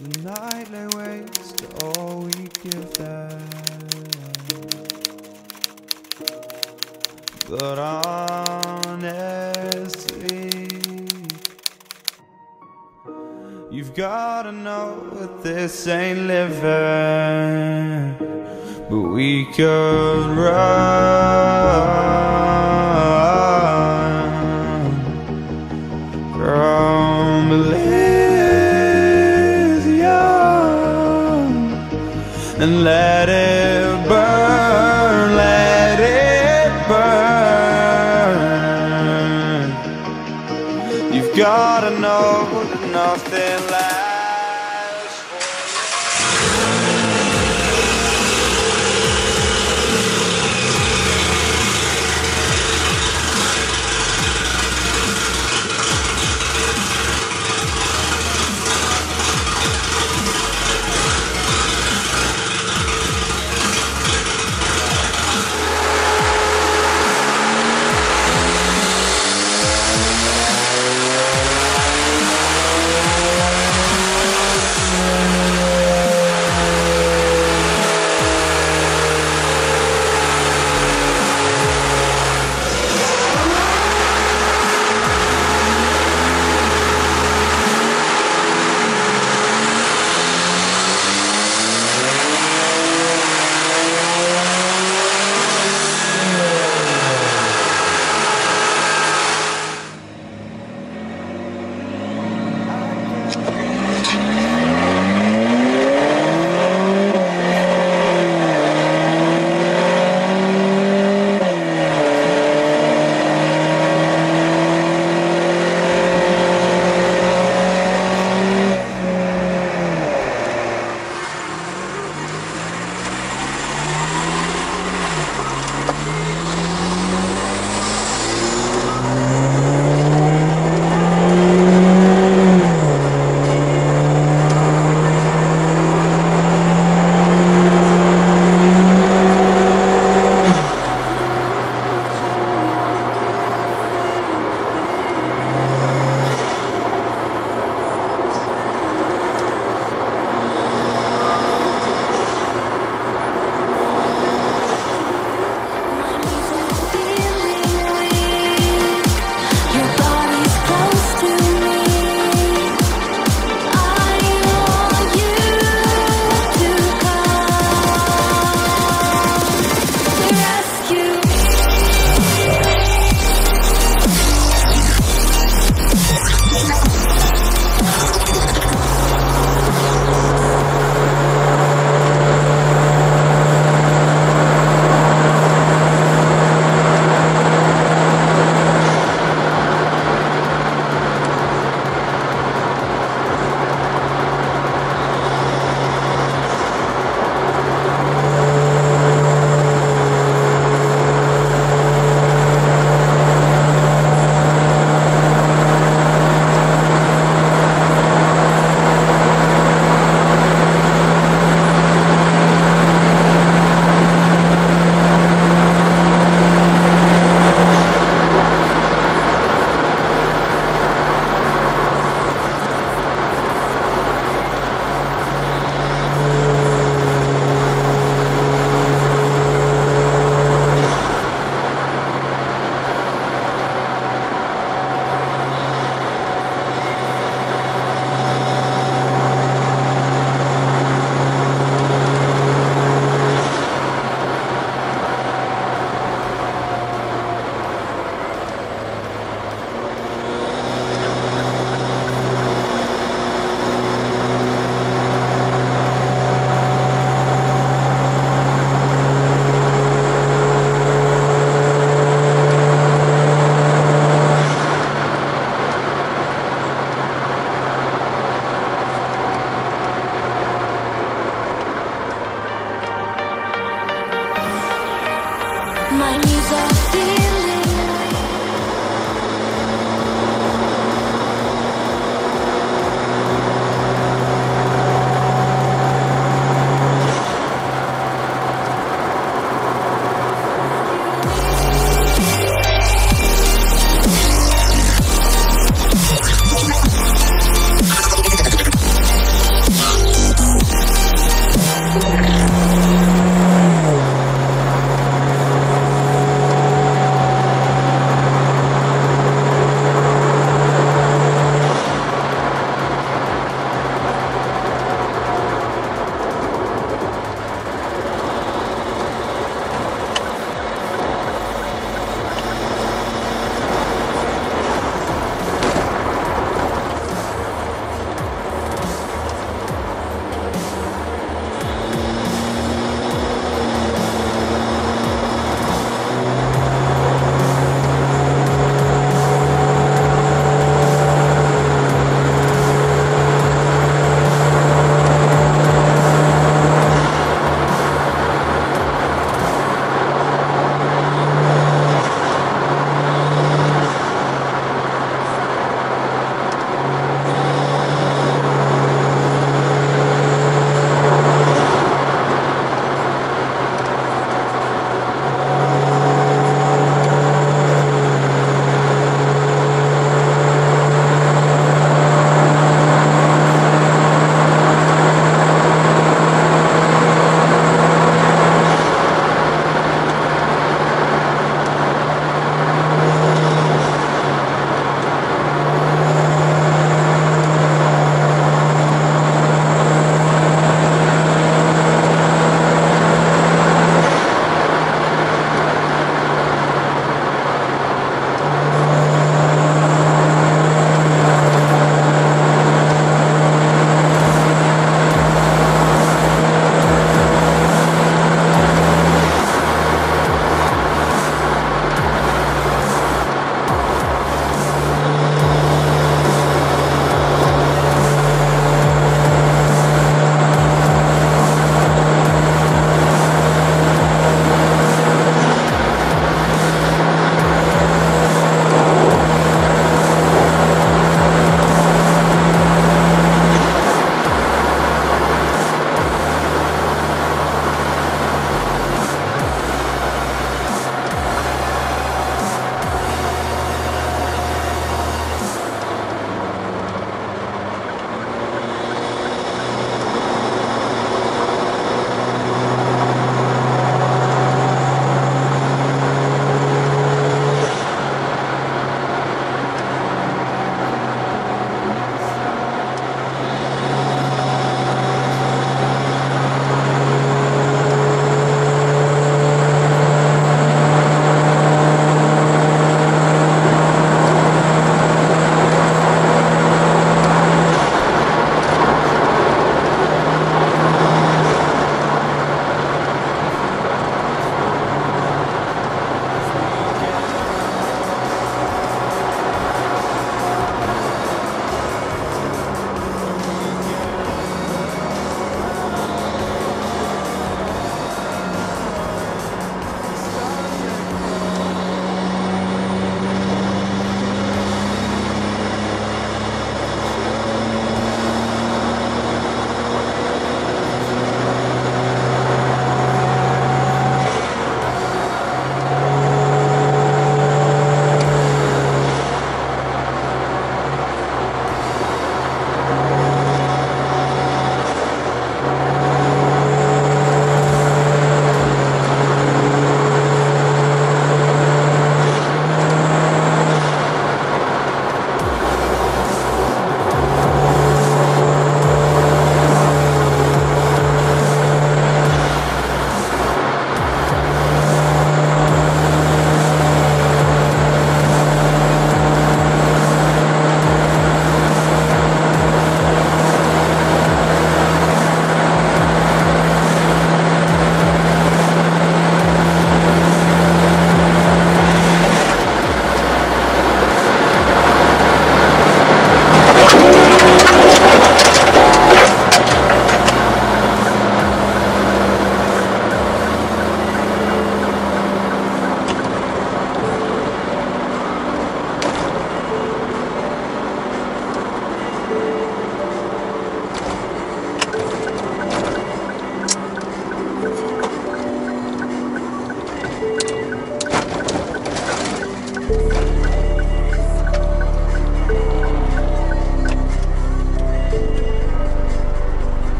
The night lay waste all we give back. But honestly, you've gotta know that this ain't living. But we could run know nothing lasts.